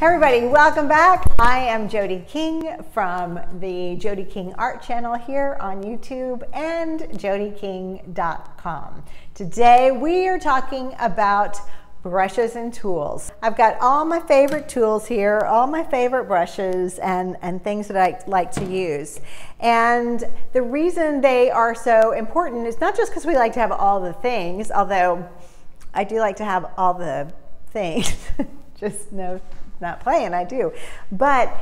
Hey everybody, welcome back. I am Jodie King from the Jodie King Art Channel here on YouTube and jodieking.com. Today we are talking about brushes and tools. I've got all my favorite tools here, all my favorite brushes and, and things that I like to use. And the reason they are so important is not just because we like to have all the things, although I do like to have all the things, just no not playing, I do. But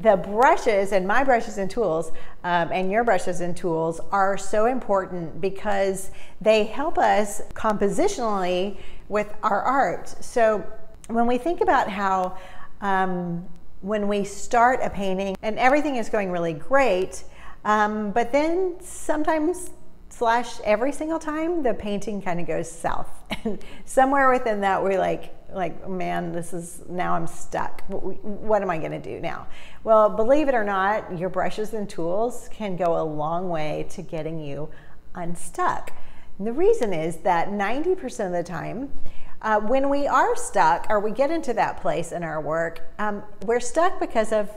the brushes and my brushes and tools um, and your brushes and tools are so important because they help us compositionally with our art. So when we think about how um, when we start a painting and everything is going really great, um, but then sometimes slash every single time the painting kind of goes south and somewhere within that we're like like man this is now i'm stuck. What am i going to do now? Well believe it or not your brushes and tools can go a long way to getting you unstuck. And the reason is that 90% of the time uh, when we are stuck or we get into that place in our work um, we're stuck because of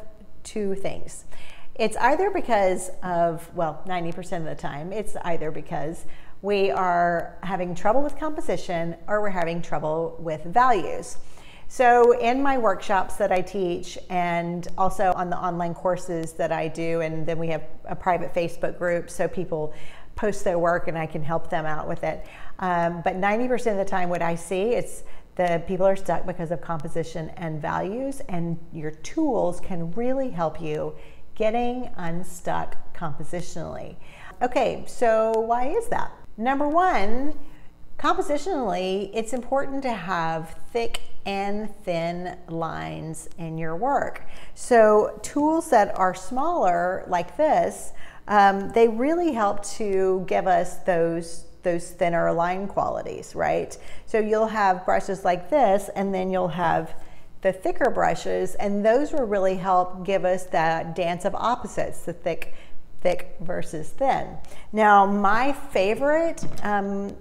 two things. It's either because of, well, 90% of the time, it's either because we are having trouble with composition or we're having trouble with values. So, in my workshops that I teach, and also on the online courses that I do, and then we have a private Facebook group so people post their work and I can help them out with it. Um, but 90% of the time, what I see, is the people are stuck because of composition and values, and your tools can really help you getting unstuck compositionally. Okay, so why is that? Number one, compositionally, it's important to have thick and thin lines in your work. So tools that are smaller like this, um, they really help to give us those those thinner line qualities, right? So you'll have brushes like this and then you'll have the thicker brushes, and those will really help give us that dance of opposites, the thick, thick versus thin. Now, my favorite um,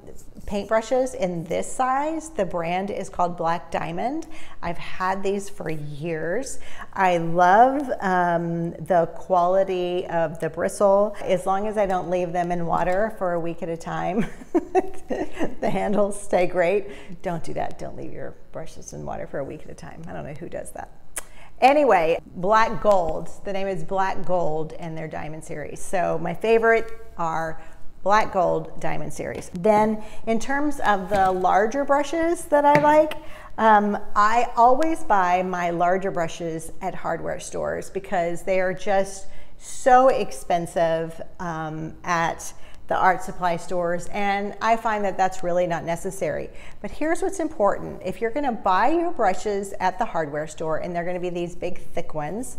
paintbrushes in this size. The brand is called Black Diamond. I've had these for years. I love um, the quality of the bristle. As long as I don't leave them in water for a week at a time, the handles stay great. Don't do that. Don't leave your brushes in water for a week at a time. I don't know who does that. Anyway, Black Gold. The name is Black Gold and their diamond series. So my favorite are black gold diamond series. Then in terms of the larger brushes that I like, um, I always buy my larger brushes at hardware stores because they are just so expensive um, at the art supply stores and I find that that's really not necessary. But here's what's important. If you're gonna buy your brushes at the hardware store and they're gonna be these big thick ones,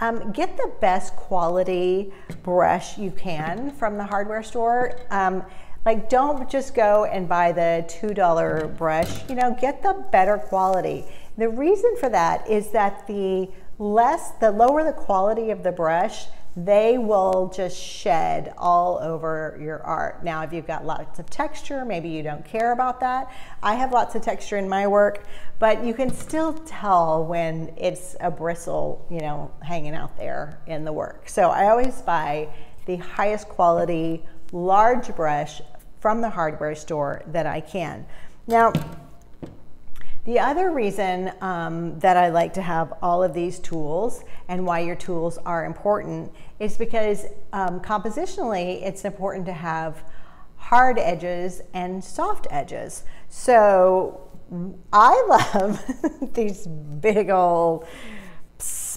um, get the best quality brush you can from the hardware store. Um, like don't just go and buy the $2 brush, you know, get the better quality. The reason for that is that the less, the lower the quality of the brush, they will just shed all over your art. Now, if you've got lots of texture, maybe you don't care about that. I have lots of texture in my work, but you can still tell when it's a bristle, you know, hanging out there in the work. So I always buy the highest quality large brush from the hardware store that I can. Now, the other reason um, that I like to have all of these tools and why your tools are important is because um, compositionally it's important to have hard edges and soft edges. So I love these big old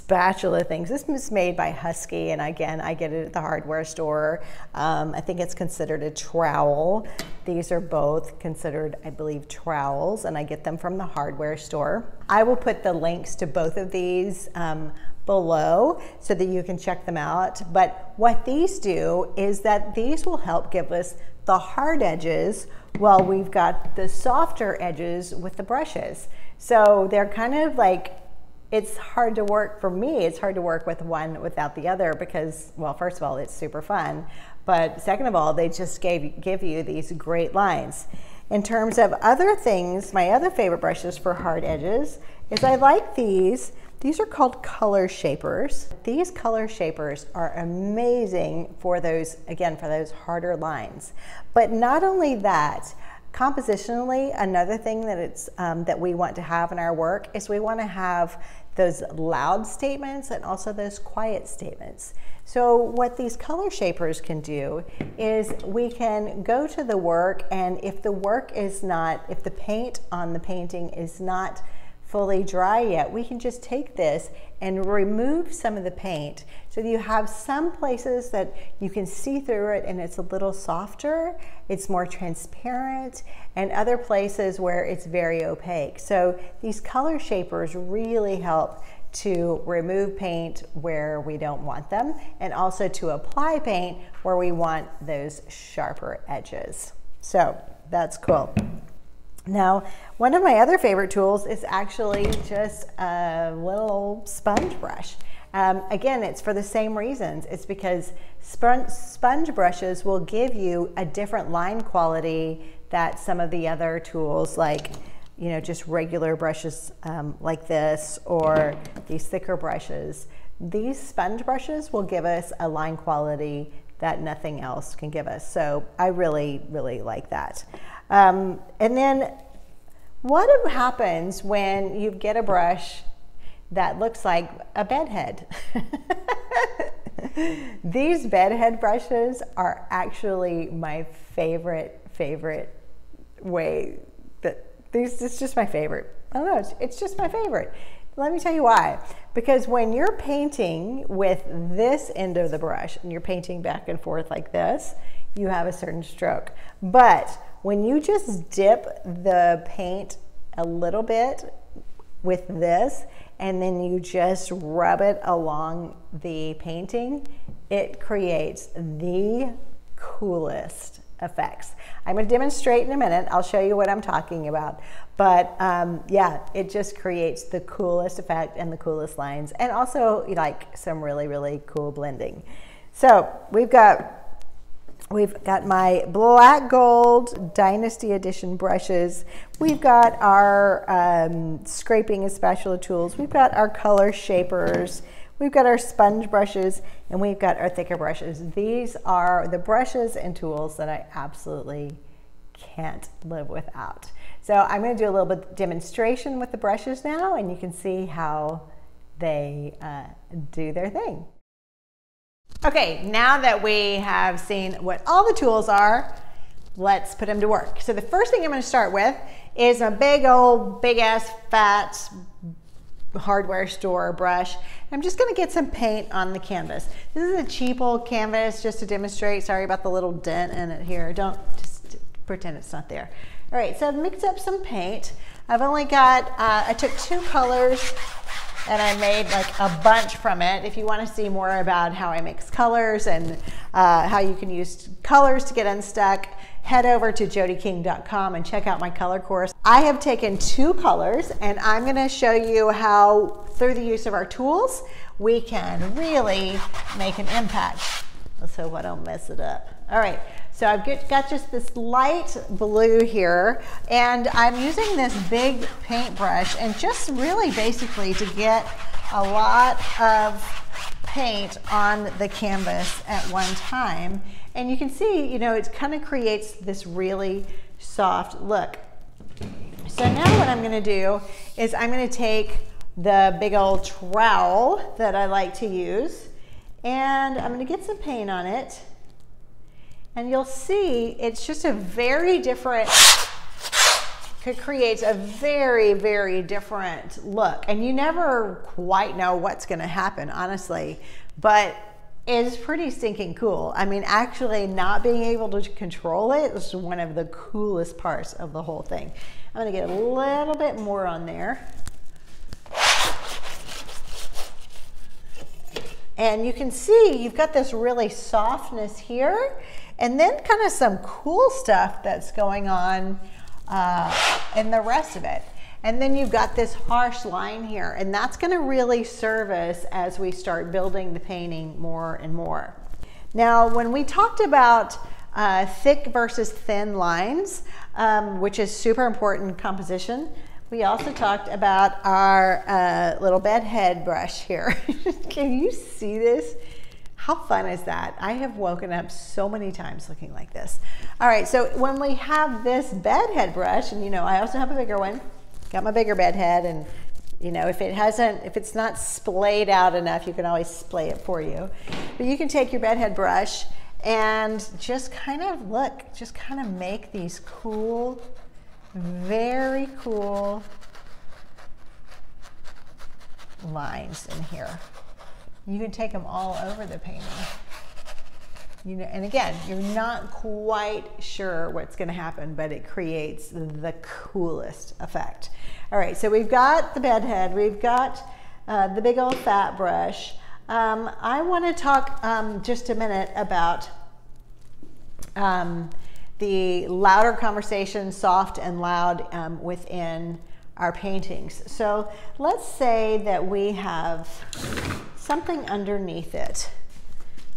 spatula things. This is made by Husky, and again, I get it at the hardware store. Um, I think it's considered a trowel. These are both considered, I believe, trowels, and I get them from the hardware store. I will put the links to both of these um, below so that you can check them out. But what these do is that these will help give us the hard edges while we've got the softer edges with the brushes. So they're kind of like it's hard to work for me. It's hard to work with one without the other because, well, first of all, it's super fun, but second of all, they just gave give you these great lines. In terms of other things, my other favorite brushes for hard edges is I like these These are called color shapers. These color shapers are amazing for those, again, for those harder lines. But not only that, compositionally, another thing that it's um, that we want to have in our work is we want to have those loud statements and also those quiet statements. So what these color shapers can do is we can go to the work and if the work is not, if the paint on the painting is not fully dry yet, we can just take this and remove some of the paint so you have some places that you can see through it and it's a little softer, it's more transparent, and other places where it's very opaque. So these color shapers really help to remove paint where we don't want them and also to apply paint where we want those sharper edges. So that's cool. Now, one of my other favorite tools is actually just a little sponge brush. Um, again, it's for the same reasons. It's because sponge, sponge brushes will give you a different line quality that some of the other tools like you know, just regular brushes um, like this or these thicker brushes. These sponge brushes will give us a line quality that nothing else can give us. So I really, really like that. Um, and then what happens when you get a brush that looks like a bedhead? These bedhead brushes are actually my favorite, favorite way that these, it's just my favorite. I don't know, it's, it's just my favorite. Let me tell you why. Because when you're painting with this end of the brush and you're painting back and forth like this, you have a certain stroke. But when you just dip the paint a little bit with this and then you just rub it along the painting, it creates the coolest effects. I'm going to demonstrate in a minute. I'll show you what I'm talking about. But um, yeah, it just creates the coolest effect and the coolest lines and also like some really, really cool blending. So we've got We've got my black gold Dynasty Edition brushes. We've got our um, scraping and spatula tools. We've got our color shapers. We've got our sponge brushes and we've got our thicker brushes. These are the brushes and tools that I absolutely can't live without. So I'm going to do a little bit of demonstration with the brushes now and you can see how they uh, do their thing. Okay, now that we have seen what all the tools are, let's put them to work. So the first thing I'm going to start with is a big old, big ass, fat hardware store brush. I'm just gonna get some paint on the canvas. This is a cheap old canvas just to demonstrate. Sorry about the little dent in it here. Don't just pretend it's not there. All right, so I've mixed up some paint. I've only got, uh, I took two colors and I made like a bunch from it. If you want to see more about how I mix colors and uh, how you can use colors to get unstuck, head over to jodieking.com and check out my color course. I have taken two colors and I'm gonna show you how through the use of our tools, we can really make an impact. Let's hope I don't mess it up. All right, so I've got just this light blue here and I'm using this big paintbrush and just really basically to get a lot of paint on the canvas at one time and you can see, you know, it kind of creates this really soft look. So now what I'm gonna do is I'm gonna take the big old trowel that I like to use and I'm gonna get some paint on it and you'll see it's just a very different it creates a very, very different look. And you never quite know what's going to happen, honestly. But is pretty stinking cool. I mean, actually not being able to control it is one of the coolest parts of the whole thing. I'm gonna get a little bit more on there. And you can see you've got this really softness here and then kind of some cool stuff that's going on uh, in the rest of it. And then you've got this harsh line here, and that's gonna really serve us as we start building the painting more and more. Now, when we talked about uh, thick versus thin lines, um, which is super important composition, we also talked about our uh, little bed head brush here. Can you see this? How fun is that? I have woken up so many times looking like this. All right, so when we have this bed head brush, and you know, I also have a bigger one, got my bigger bed head, and you know, if it hasn't, if it's not splayed out enough, you can always splay it for you. But you can take your bed head brush and just kind of look, just kind of make these cool, very cool lines in here. You can take them all over the painting. You know, and again, you're not quite sure what's going to happen, but it creates the coolest effect. All right, so we've got the bed head, we've got uh, the big old fat brush. Um, I want to talk um, just a minute about um, the louder conversation, soft and loud um, within our paintings. So let's say that we have something underneath it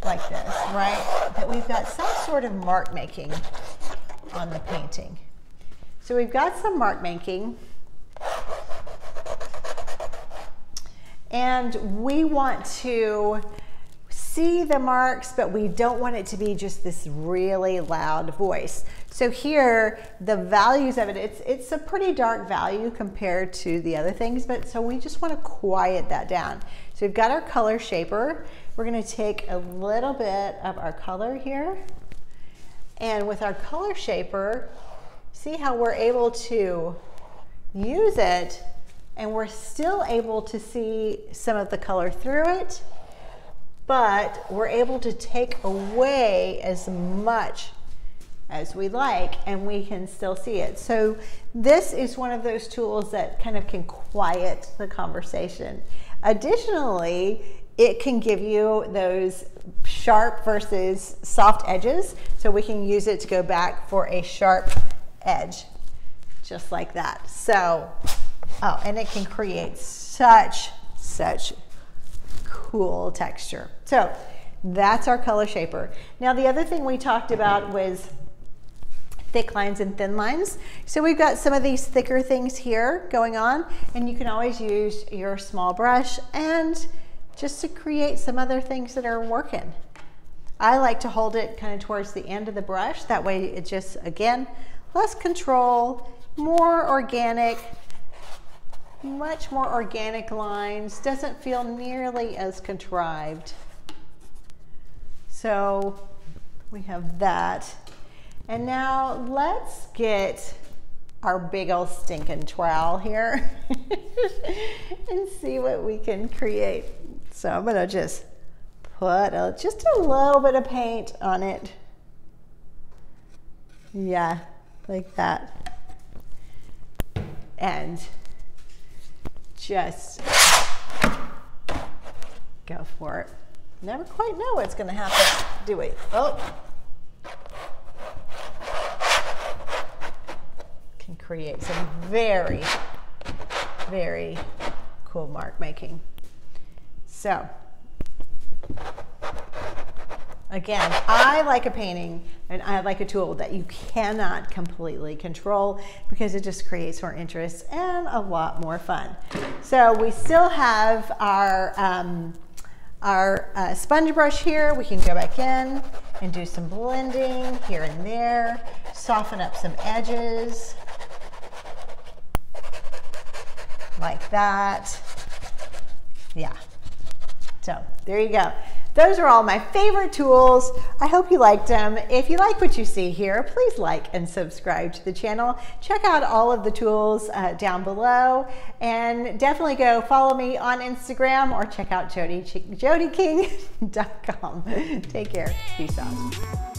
like this, right? That we've got some sort of mark making on the painting. So we've got some mark making and we want to see the marks, but we don't want it to be just this really loud voice. So here, the values of it, it's, it's a pretty dark value compared to the other things, but so we just want to quiet that down. So we've got our color shaper. We're going to take a little bit of our color here. And with our color shaper, see how we're able to use it and we're still able to see some of the color through it, but we're able to take away as much as we like and we can still see it. So this is one of those tools that kind of can quiet the conversation. Additionally, it can give you those sharp versus soft edges. So we can use it to go back for a sharp edge, just like that. So, oh, and it can create such, such cool texture. So that's our color shaper. Now the other thing we talked about was thick lines and thin lines. So we've got some of these thicker things here going on and you can always use your small brush and just to create some other things that are working. I like to hold it kind of towards the end of the brush. That way it just, again, less control, more organic, much more organic lines, doesn't feel nearly as contrived. So we have that. And now let's get our big old stinking trowel here and see what we can create. So I'm gonna just put a, just a little bit of paint on it. Yeah, like that. And just go for it. Never quite know what's gonna happen, do we? Oh. Create some very, very cool mark making. So, again, I like a painting and I like a tool that you cannot completely control because it just creates more interest and a lot more fun. So we still have our, um, our uh, sponge brush here. We can go back in and do some blending here and there, soften up some edges. Like that. Yeah. So there you go. Those are all my favorite tools. I hope you liked them. If you like what you see here, please like and subscribe to the channel. Check out all of the tools uh, down below and definitely go follow me on Instagram or check out Jodie, jodieking.com. Take care. Peace out.